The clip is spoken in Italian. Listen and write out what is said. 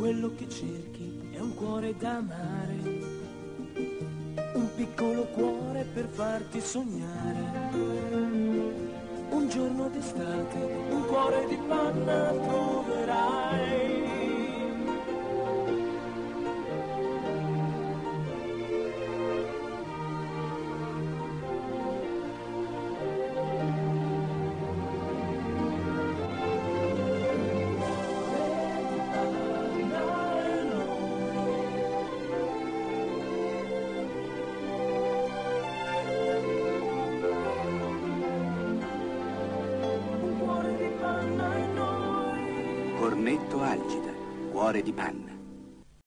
quello che cerchi è un cuore da amare, un piccolo cuore per farti sognare. Un giorno d'estate, un cuore di panna Cornetto Algida, cuore di panna.